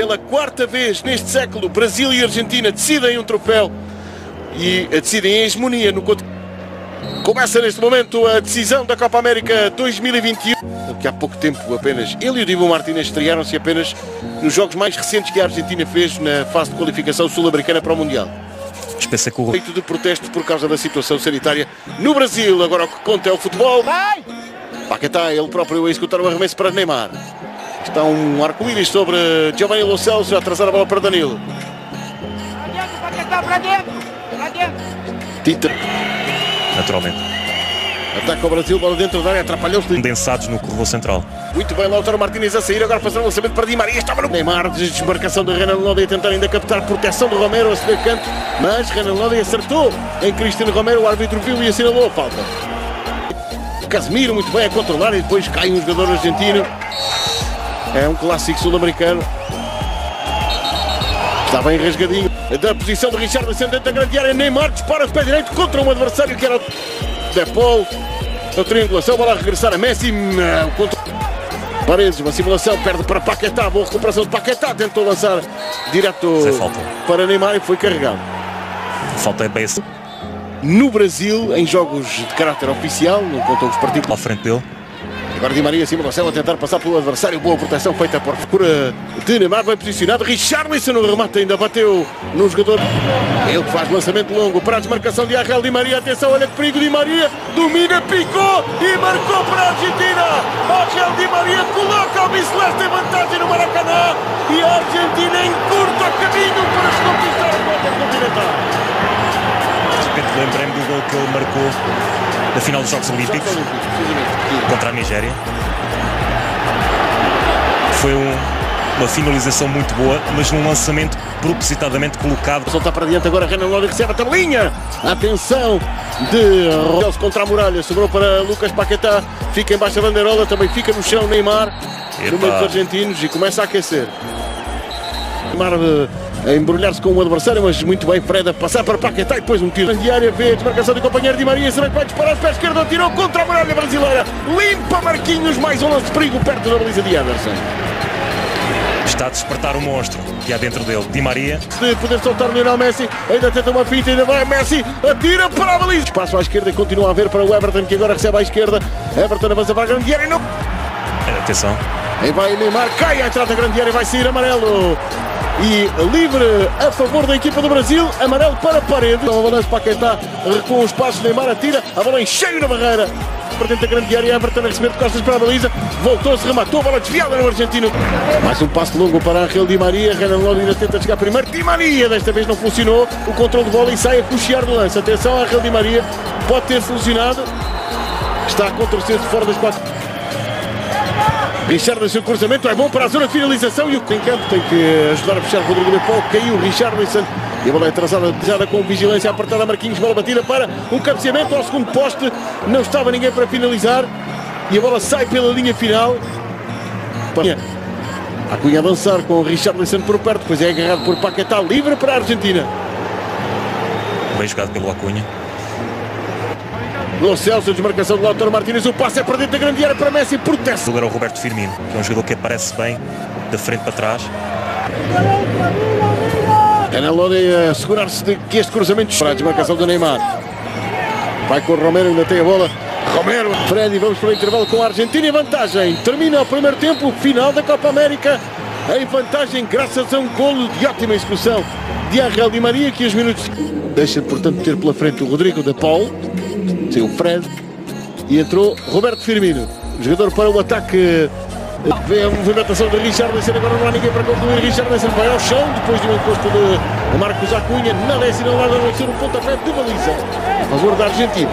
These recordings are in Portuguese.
Pela quarta vez neste século, Brasil e Argentina decidem um troféu e decidem em hegemonia no continente. Começa neste momento a decisão da Copa América 2021. Que há pouco tempo apenas ele e o Divo Martínez estrearam-se apenas nos jogos mais recentes que a Argentina fez na fase de qualificação sul-americana para o Mundial. Que o Feito de protesto por causa da situação sanitária no Brasil. Agora o que conta é o futebol. Paquetá, ele próprio a executar o arremesso para Neymar. Está um arco-íris sobre Giovanni Lo Celso a atrasar a bola para Danilo. Paquetá para dentro, para dentro. Tita naturalmente. ataca o Brasil, bola dentro da área, atrapalhou-se. Condensados no corredor central. Muito bem, Lautaro Martínez a sair, agora fazendo o lançamento para Di Maria, estava no Neymar, desmarcação de Renan Lodi a tentar ainda captar proteção de Romero a ceder canto, mas Renan Lodi acertou em Cristiano Romero, o árbitro viu e assinalou a falta. Casemiro muito bem a controlar e depois cai um jogador argentino. É um clássico sul-americano. Está bem rasgadinho. Da posição de Richard dentro da grande área. Neymar dispara de pé direito contra um adversário que era o Depol. A triangulação, bola a regressar a Messi. Não, contra... Paredes, uma simulação, perde para Paquetá. Boa recuperação de Paquetá. Tentou lançar direto para Neymar e foi carregado. Falta é bem No Brasil, em jogos de caráter oficial, não contou os partidos. À frente dele. Agora Di Maria do céu a tentar passar pelo adversário. Boa proteção feita por procura de Neymar. Bem posicionado. Richarlison no remate ainda bateu no jogador. Ele faz lançamento longo para a desmarcação de Arrel Di Maria. Atenção, olha que perigo Di Maria. Domina, picou e marcou para a Argentina. Arrel Di Maria coloca o Biceleste em vantagem no Maracanã. E a Argentina encurta caminho para conquistar a volta continental. Repente lembrei-me do gol que ele marcou da final dos Jogos Olímpicos contra a Nigéria. Foi um, uma finalização muito boa, mas num lançamento propositadamente colocado. Solta para diante agora, Renan Lodi recebe a tabelinha. Atenção de Rodelso contra a muralha. Sobrou para Lucas Paquetá. Fica embaixo da bandeirola, também fica no chão Neymar. No meio dos argentinos e começa a aquecer. Neymar eh, a embrulhar-se com o adversário, mas muito bem, Fred a passar para Paquetá e depois um tiro de área, vê a desmarcação do companheiro Di Maria, será que vai disparar os pés esquerdo, tirou contra a muralha brasileira, limpa Marquinhos, mais um lance de perigo perto da baliza de Anderson. Está a despertar o monstro que há dentro dele, Di Maria. Se poder soltar o Lionel Messi, ainda tenta uma fita, ainda vai Messi, atira para a baliza. Espaço à esquerda e continua a ver para o Everton, que agora recebe à esquerda. Everton avança para a grande área e não... Atenção. Aí vai Neymar, cai entrada da grande área e vai sair amarelo e livre a favor da equipa do Brasil, amarelo para a parede. O balanço para quem está, recua os passos, Neymar atira, a bola em cheio na barreira. Para dentro da grande área, Everton a receber de costas para a baliza, voltou-se, rematou, a bola desviada no argentino. Mais um passo longo para Angel Di Maria, Renan Lodi ainda tenta chegar primeiro, Di Maria, desta vez não funcionou, o controle de bola e sai a cochear do lance. Atenção, Angel Di Maria, pode ter funcionado, está a contorcer-se fora das quatro. Richarlison, o cruzamento é bom para a zona de finalização e o em campo tem que ajudar a fechar Rodrigo Paul. Caiu Richarlison e a bola é atrasada, desejada com vigilância apertada. Marquinhos, bola batida para um cabeceamento ao segundo poste. Não estava ninguém para finalizar e a bola sai pela linha final. A Cunha com o Richarlison por perto, depois é agarrado por Paquetá, livre para a Argentina. Bem jogado pelo Acunha. Lo Celso, desmarcação do Lautaro Martínez, o passe é para dentro da grande área para Messi, proteção. Era o Roberto Firmino, que é um jogador que aparece bem da frente para trás. Canelone a segurar-se de que este cruzamento para a desmarcação do Neymar. Vai com o Romero, ainda tem a bola. Romero, Freddy, vamos para o intervalo com a Argentina em vantagem. Termina o primeiro tempo, final da Copa América. Em vantagem, graças a um golo de ótima execução de Angel Di Maria, que os minutos deixa, portanto, ter pela frente o Rodrigo da Paul saiu Fred e entrou Roberto Firmino, jogador para o ataque. Vê a movimentação de Richarlison, agora não há ninguém para concluir. Richarlison vai ao chão, depois de um encosto de Marcos Acunha, não é assinalado a ser um pontapé de baliza a favor da Argentina.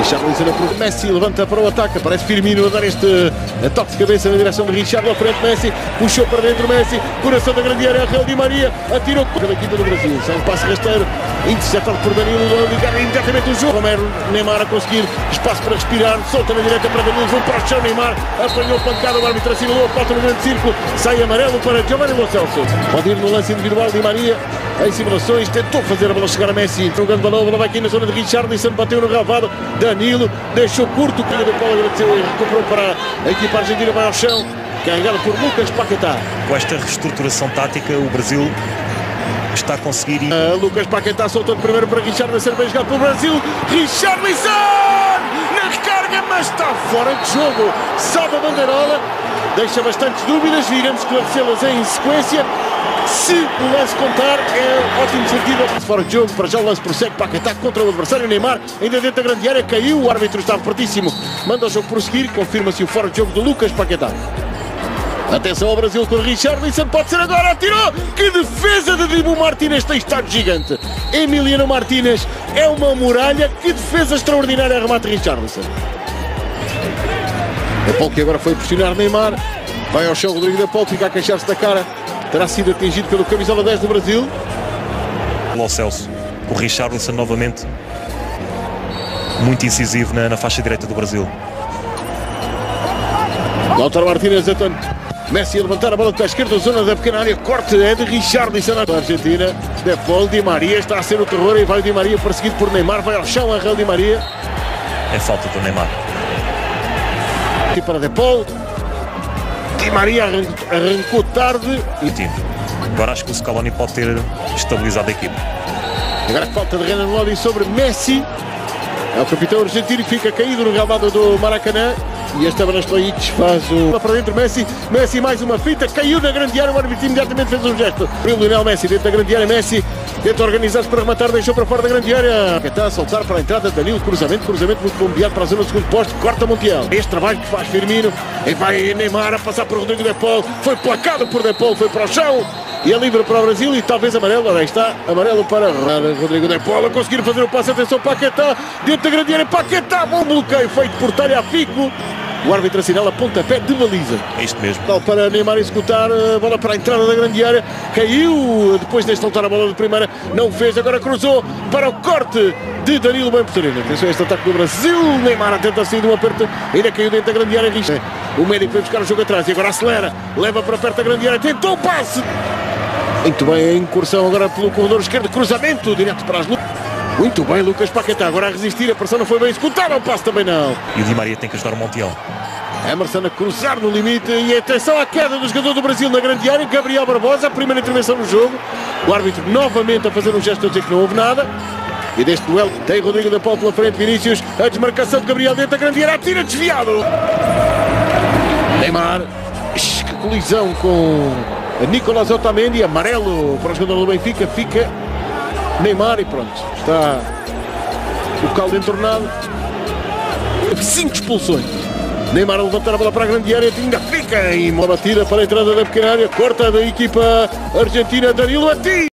Richarlison por Messi levanta para o ataque. Aparece Firmino a dar este toque de cabeça na direção de Richard. Ao frente Messi, puxou para dentro Messi. Coração da grande área, Real Di Maria. Atirou pela equipa do Brasil. Sai um passe rasteiro, interceptado por Danilo. Ligar imediatamente o jogo. Romero, Neymar a conseguir espaço para respirar. Solta na direita para Danilo. Vão para o chão. Neymar apanhou pancada. O árbitro assinalou a falta no grande círculo. Sai amarelo para Giovanni Lo Celso. Pode ir no lance individual Di Maria em simulações, tentou fazer a bola chegar a Messi, o grande balão, a bola vai aqui na zona de Richarlison, bateu no gravado, Danilo, deixou curto, o Cunha do Paulo agradeceu e recuperou para a equipa argentina, vai ao chão, carregada por Lucas Paquetá. Com esta reestruturação tática, o Brasil está a conseguir. Uh, Lucas Paquetá soltou de primeiro para Richard, vai jogado pelo Brasil. Richarlison na recarga, mas está fora de jogo. Salva a bandeirola, deixa bastantes dúvidas, iremos esclarecê-las em sequência. Se lance contar, é ótimo sentido. Fora de jogo, para já o lance prossegue. Paquetá contra o adversário. Neymar, ainda dentro da grande área, caiu. O árbitro está pertíssimo. Manda o jogo prosseguir. Confirma-se o fora de jogo de Lucas Paquetá. Atenção ao Brasil com Richarlison, pode ser agora, atirou! Que defesa de Dibu Martínez tem estado gigante! Emiliano Martínez é uma muralha, que defesa extraordinária remate Richarlison. É Paulo que agora foi pressionar Neymar, vai ao chão Rodrigo da Paulo, fica a queixar-se da cara, terá sido atingido pelo camisola 10 do Brasil. Olá Celso, o Richarlison novamente muito incisivo na, na faixa direita do Brasil. Lautaro Martínez, António. Messi a levantar a bola para a esquerda, zona da pequena área, corte é de Richarlison na Argentina. De Paul Di Maria está a ser o terror e vai Di Maria perseguido por Neymar, vai ao chão a Real Di Maria. É falta do Neymar. E para De Paul. Di Maria arrancou tarde. E time. Agora acho que o Scaloni pode ter estabilizado a equipe. Agora falta de Renan Lodi sobre Messi. É o capitão argentino que fica caído no gramado do Maracanã. E esta Brasloic faz o. Para dentro Messi. Messi mais uma fita. Caiu na grande área. O árbitro imediatamente fez um gesto. Para Lionel Messi dentro da grande área. Messi tenta organizar-se para rematar. Deixou para fora da grande área. Está a soltar para a entrada Danilo. Cruzamento. Cruzamento muito bombeado para a zona do segundo posto. Corta Montiel. Este trabalho que faz Firmino. E vai Neymar a passar por Rodrigo De Paul. Foi placado por De Paul. Foi para o chão. E é livre para o Brasil e talvez amarelo. Ora, está. Amarelo para Rodrigo De Paul. A conseguir fazer o passe. Atenção, Paquetá. Dentro da grande área. Paquetá. Bom bloqueio feito por Talhafico. O árbitro assinala pontapé de baliza. É isto mesmo. Tal para Neymar executar a bola para a entrada da grande área. Caiu depois de soltar a bola de primeira. Não fez, agora cruzou para o corte de Danilo bem Petrino. Atenção a este ataque do Brasil. Neymar tenta sair de um aperto. Ainda caiu dentro da grande área. O médico foi buscar o jogo atrás e agora acelera. Leva para perto da grande área. Tentou o passe. Muito bem a incursão agora pelo corredor esquerdo. Cruzamento direto para as luzes. Muito bem, Lucas Paquetá. Agora a resistir. A pressão não foi bem executada. O passe também não. E o Di Maria tem que ajudar o Montiel. Emerson a cruzar no limite. E atenção à queda do jogador do Brasil na grande área. Gabriel Barbosa. A primeira intervenção no jogo. O árbitro novamente a fazer um gesto a dizer que não houve nada. E deste duelo tem Rodrigo da Paul pela frente. Vinícius. A desmarcação de Gabriel dentro da grande área. Tira desviado. Neymar. Que colisão com Nicolás Otamendi. Amarelo para o jogador do Benfica. Fica Neymar e pronto. Está o caldo entornado. Cinco expulsões. Neymar a levantar a bola para a grande área, ainda fica em uma batida para a entrada da pequena área, corta da equipa argentina, Danilo Ati.